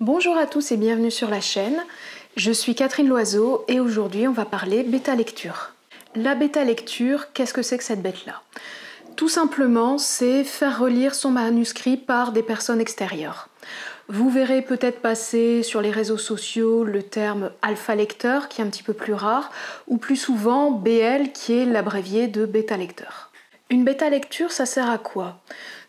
Bonjour à tous et bienvenue sur la chaîne. Je suis Catherine Loiseau et aujourd'hui on va parler bêta lecture. La bêta lecture, qu'est-ce que c'est que cette bête-là? Tout simplement, c'est faire relire son manuscrit par des personnes extérieures. Vous verrez peut-être passer sur les réseaux sociaux le terme alpha lecteur qui est un petit peu plus rare, ou plus souvent BL qui est l'abrévié de bêta lecteur. Une bêta lecture, ça sert à quoi?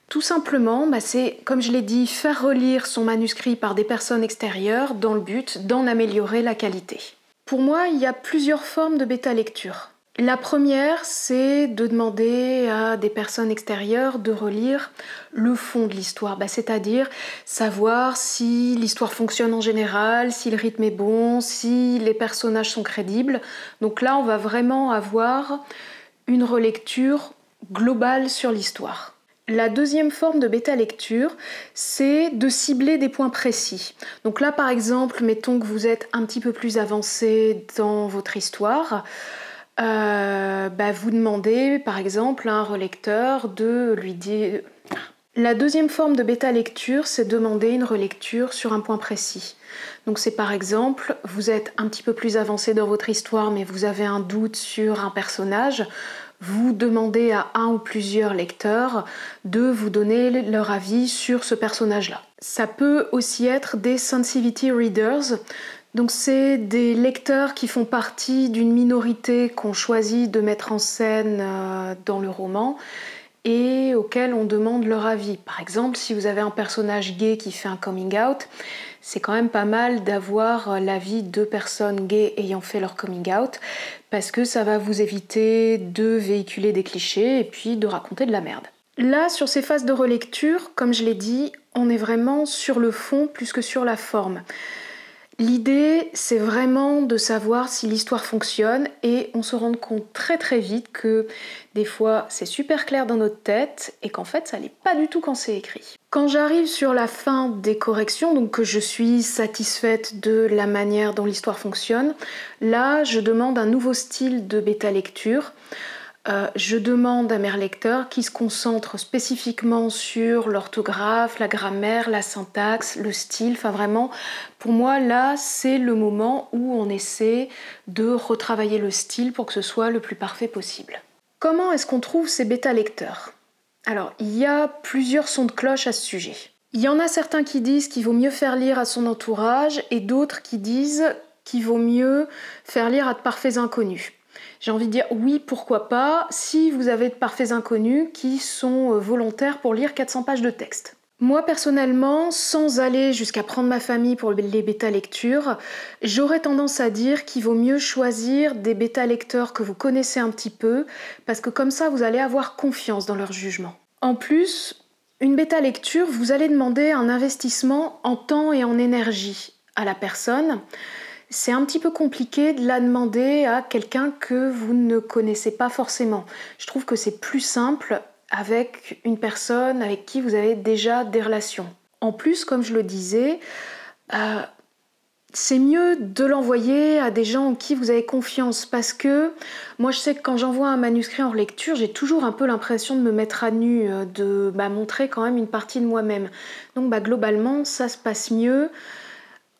Tout simplement, bah, c'est, comme je l'ai dit, faire relire son manuscrit par des personnes extérieures dans le but d'en améliorer la qualité. Pour moi, il y a plusieurs formes de bêta lecture. La première, c'est de demander à des personnes extérieures de relire le fond de l'histoire, bah, c'est-à-dire savoir si l'histoire fonctionne en général, si le rythme est bon, si les personnages sont crédibles. Donc là, on va vraiment avoir une relecture globale sur l'histoire. La deuxième forme de bêta lecture, c'est de cibler des points précis. Donc là, par exemple, mettons que vous êtes un petit peu plus avancé dans votre histoire. Euh, bah, vous demandez, par exemple, à un relecteur de lui dire... La deuxième forme de bêta lecture, c'est demander une relecture sur un point précis. Donc c'est par exemple, vous êtes un petit peu plus avancé dans votre histoire, mais vous avez un doute sur un personnage vous demandez à un ou plusieurs lecteurs de vous donner leur avis sur ce personnage-là. Ça peut aussi être des sensitivity readers. Donc c'est des lecteurs qui font partie d'une minorité qu'on choisit de mettre en scène euh, dans le roman et auxquels on demande leur avis. Par exemple, si vous avez un personnage gay qui fait un coming out, c'est quand même pas mal d'avoir l'avis de personnes gays ayant fait leur coming out, parce que ça va vous éviter de véhiculer des clichés et puis de raconter de la merde. Là, sur ces phases de relecture, comme je l'ai dit, on est vraiment sur le fond plus que sur la forme. L'idée, c'est vraiment de savoir si l'histoire fonctionne et on se rend compte très très vite que des fois c'est super clair dans notre tête et qu'en fait ça l'est pas du tout quand c'est écrit. Quand j'arrive sur la fin des corrections, donc que je suis satisfaite de la manière dont l'histoire fonctionne, là je demande un nouveau style de bêta lecture. Euh, je demande à mes lecteurs qui se concentrent spécifiquement sur l'orthographe, la grammaire, la syntaxe, le style. Enfin vraiment, pour moi là, c'est le moment où on essaie de retravailler le style pour que ce soit le plus parfait possible. Comment est-ce qu'on trouve ces bêta lecteurs Alors, il y a plusieurs sons de cloche à ce sujet. Il y en a certains qui disent qu'il vaut mieux faire lire à son entourage et d'autres qui disent qu'il vaut mieux faire lire à de parfaits inconnus. J'ai envie de dire oui, pourquoi pas, si vous avez de parfaits inconnus qui sont euh, volontaires pour lire 400 pages de texte. Moi personnellement, sans aller jusqu'à prendre ma famille pour les bêta lectures, j'aurais tendance à dire qu'il vaut mieux choisir des bêta lecteurs que vous connaissez un petit peu, parce que comme ça vous allez avoir confiance dans leur jugement. En plus, une bêta lecture, vous allez demander un investissement en temps et en énergie à la personne c'est un petit peu compliqué de la demander à quelqu'un que vous ne connaissez pas forcément. Je trouve que c'est plus simple avec une personne avec qui vous avez déjà des relations. En plus, comme je le disais, euh, c'est mieux de l'envoyer à des gens en qui vous avez confiance parce que moi je sais que quand j'envoie un manuscrit en lecture, j'ai toujours un peu l'impression de me mettre à nu, euh, de bah, montrer quand même une partie de moi-même. Donc bah, globalement, ça se passe mieux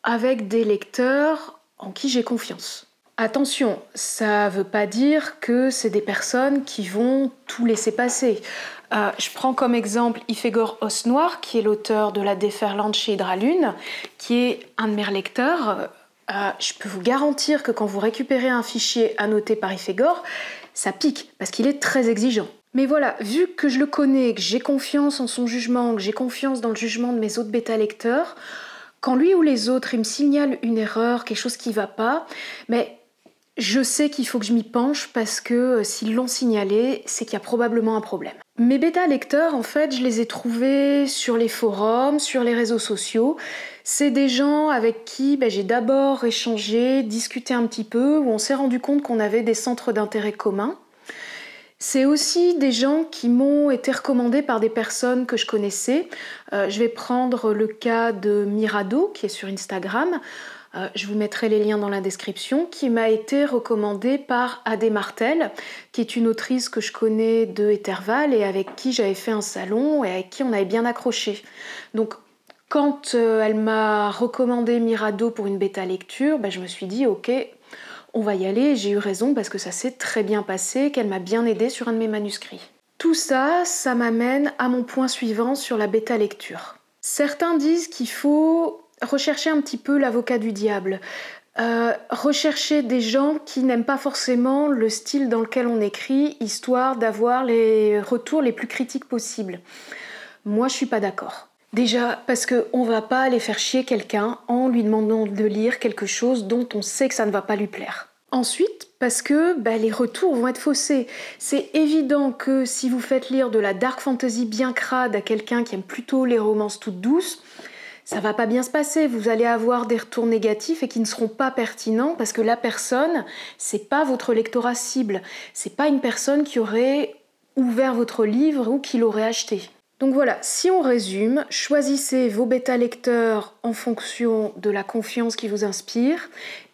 avec des lecteurs en qui j'ai confiance. Attention, ça veut pas dire que c'est des personnes qui vont tout laisser passer. Euh, je prends comme exemple Ifegor Osnoir, qui est l'auteur de La déferlante chez Hydralune, qui est un de mes lecteurs. Euh, je peux vous garantir que quand vous récupérez un fichier annoté par Ifegor, ça pique, parce qu'il est très exigeant. Mais voilà, vu que je le connais, que j'ai confiance en son jugement, que j'ai confiance dans le jugement de mes autres bêta lecteurs, quand lui ou les autres, me signalent une erreur, quelque chose qui va pas, mais je sais qu'il faut que je m'y penche parce que euh, s'ils l'ont signalé, c'est qu'il y a probablement un problème. Mes bêta lecteurs, en fait, je les ai trouvés sur les forums, sur les réseaux sociaux. C'est des gens avec qui ben, j'ai d'abord échangé, discuté un petit peu, où on s'est rendu compte qu'on avait des centres d'intérêt communs. C'est aussi des gens qui m'ont été recommandés par des personnes que je connaissais. Euh, je vais prendre le cas de Mirado, qui est sur Instagram. Euh, je vous mettrai les liens dans la description, qui m'a été recommandée par Adé Martel, qui est une autrice que je connais de Etherval et avec qui j'avais fait un salon et avec qui on avait bien accroché. Donc Quand euh, elle m'a recommandé Mirado pour une bêta lecture, ben, je me suis dit ok, on va y aller. J'ai eu raison parce que ça s'est très bien passé, qu'elle m'a bien aidé sur un de mes manuscrits. Tout ça, ça m'amène à mon point suivant sur la bêta lecture. Certains disent qu'il faut rechercher un petit peu l'avocat du diable. Euh, rechercher des gens qui n'aiment pas forcément le style dans lequel on écrit, histoire d'avoir les retours les plus critiques possibles. Moi, je suis pas d'accord. Déjà parce qu'on va pas aller faire chier quelqu'un en lui demandant de lire quelque chose dont on sait que ça ne va pas lui plaire. Ensuite, parce que bah, les retours vont être faussés. C'est évident que si vous faites lire de la dark fantasy bien crade à quelqu'un qui aime plutôt les romances toutes douces, ça va pas bien se passer. Vous allez avoir des retours négatifs et qui ne seront pas pertinents parce que la personne, c'est pas votre lectorat cible. C'est pas une personne qui aurait ouvert votre livre ou qui l'aurait acheté. Donc voilà, si on résume, choisissez vos bêta lecteurs en fonction de la confiance qui vous inspire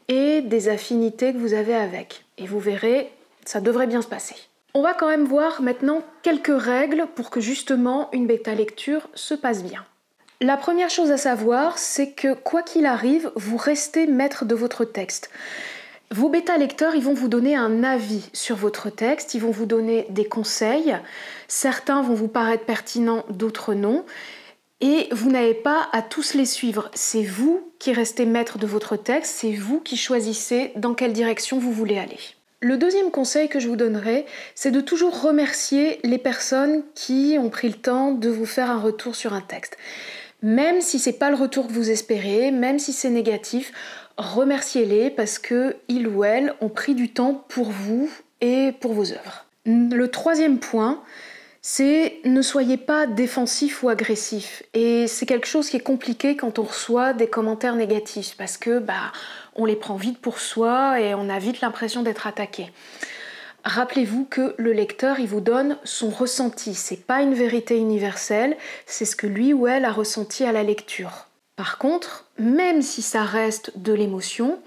et des affinités que vous avez avec. Et vous verrez, ça devrait bien se passer. On va quand même voir maintenant quelques règles pour que justement une bêta lecture se passe bien. La première chose à savoir, c'est que quoi qu'il arrive, vous restez maître de votre texte. Vos bêta lecteurs, ils vont vous donner un avis sur votre texte, ils vont vous donner des conseils. Certains vont vous paraître pertinents, d'autres non. Et vous n'avez pas à tous les suivre. C'est vous qui restez maître de votre texte, c'est vous qui choisissez dans quelle direction vous voulez aller. Le deuxième conseil que je vous donnerai, c'est de toujours remercier les personnes qui ont pris le temps de vous faire un retour sur un texte. Même si c'est pas le retour que vous espérez, même si c'est négatif, remerciez-les parce que ils ou elles ont pris du temps pour vous et pour vos œuvres. Le troisième point, c'est ne soyez pas défensif ou agressif. Et c'est quelque chose qui est compliqué quand on reçoit des commentaires négatifs parce que bah on les prend vite pour soi et on a vite l'impression d'être attaqué. Rappelez-vous que le lecteur, il vous donne son ressenti. C'est pas une vérité universelle, c'est ce que lui ou elle a ressenti à la lecture. Par contre, même si ça reste de l'émotion,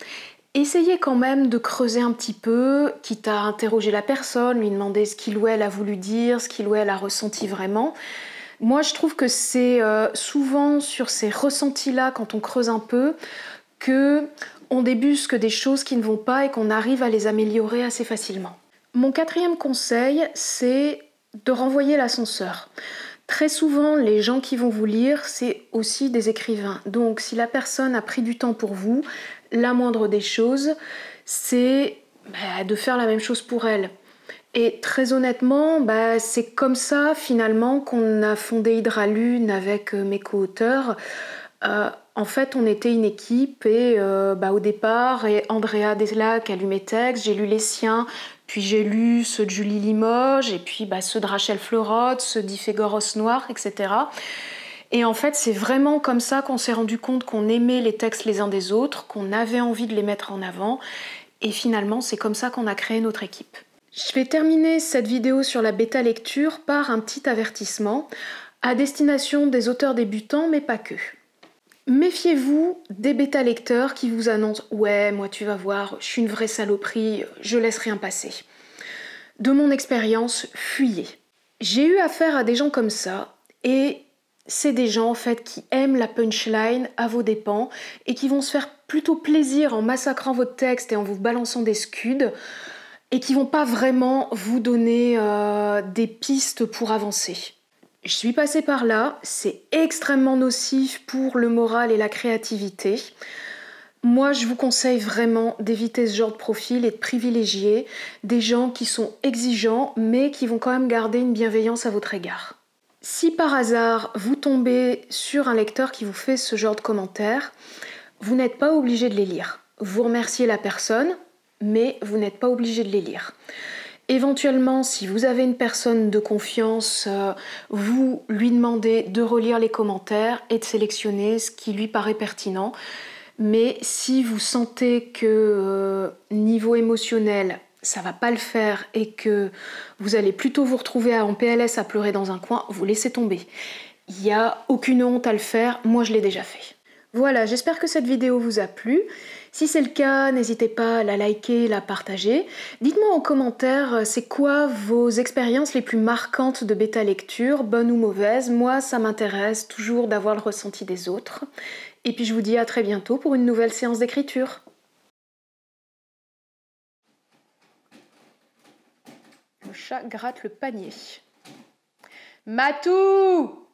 essayez quand même de creuser un petit peu, quitte à interroger la personne, lui demander ce qu'il ou elle a voulu dire, ce qu'il ou elle a ressenti vraiment. Moi, je trouve que c'est euh, souvent sur ces ressentis-là, quand on creuse un peu, que on débusque des choses qui ne vont pas et qu'on arrive à les améliorer assez facilement. Mon quatrième conseil, c'est de renvoyer l'ascenseur. Très souvent, les gens qui vont vous lire, c'est aussi des écrivains. Donc, si la personne a pris du temps pour vous, la moindre des choses, c'est bah, de faire la même chose pour elle. Et très honnêtement, bah, c'est comme ça finalement qu'on a fondé Hydralune avec euh, mes co-auteurs. Euh, en fait, on était une équipe et euh, bah, au départ, Andrea Deslac a lu mes textes, j'ai lu les siens, puis j'ai lu ceux de Julie Limoges, et puis bah, ceux de Rachel Fleurot, ceux d'Ifégoros Noir, etc. Et en fait, c'est vraiment comme ça qu'on s'est rendu compte qu'on aimait les textes les uns des autres, qu'on avait envie de les mettre en avant, et finalement, c'est comme ça qu'on a créé notre équipe. Je vais terminer cette vidéo sur la bêta lecture par un petit avertissement à destination des auteurs débutants, mais pas que. Méfiez-vous des bêta lecteurs qui vous annoncent Ouais, moi tu vas voir, je suis une vraie saloperie, je laisse rien passer. De mon expérience, fuyez. J'ai eu affaire à des gens comme ça et c'est des gens en fait qui aiment la punchline à vos dépens et qui vont se faire plutôt plaisir en massacrant votre texte et en vous balançant des scuds et qui vont pas vraiment vous donner euh, des pistes pour avancer. Je suis passée par là, c'est extrêmement nocif pour le moral et la créativité. Moi, je vous conseille vraiment d'éviter ce genre de profil et de privilégier des gens qui sont exigeants mais qui vont quand même garder une bienveillance à votre égard. Si par hasard vous tombez sur un lecteur qui vous fait ce genre de commentaires, vous n'êtes pas obligé de les lire. Vous remerciez la personne, mais vous n'êtes pas obligé de les lire. Éventuellement, si vous avez une personne de confiance, euh, vous lui demandez de relire les commentaires et de sélectionner ce qui lui paraît pertinent. Mais si vous sentez que euh, niveau émotionnel, ça va pas le faire et que vous allez plutôt vous retrouver en PLS à pleurer dans un coin, vous laissez tomber. Il n'y a aucune honte à le faire, moi je l'ai déjà fait. Voilà, j'espère que cette vidéo vous a plu. Si c'est le cas, n'hésitez pas à la liker, la partager. Dites-moi en commentaire, euh, c'est quoi vos expériences les plus marquantes de bêta lecture, bonnes ou mauvaises? Moi, ça m'intéresse toujours d'avoir le ressenti des autres. Et puis je vous dis à très bientôt pour une nouvelle séance d'écriture. Le chat gratte le panier. Matou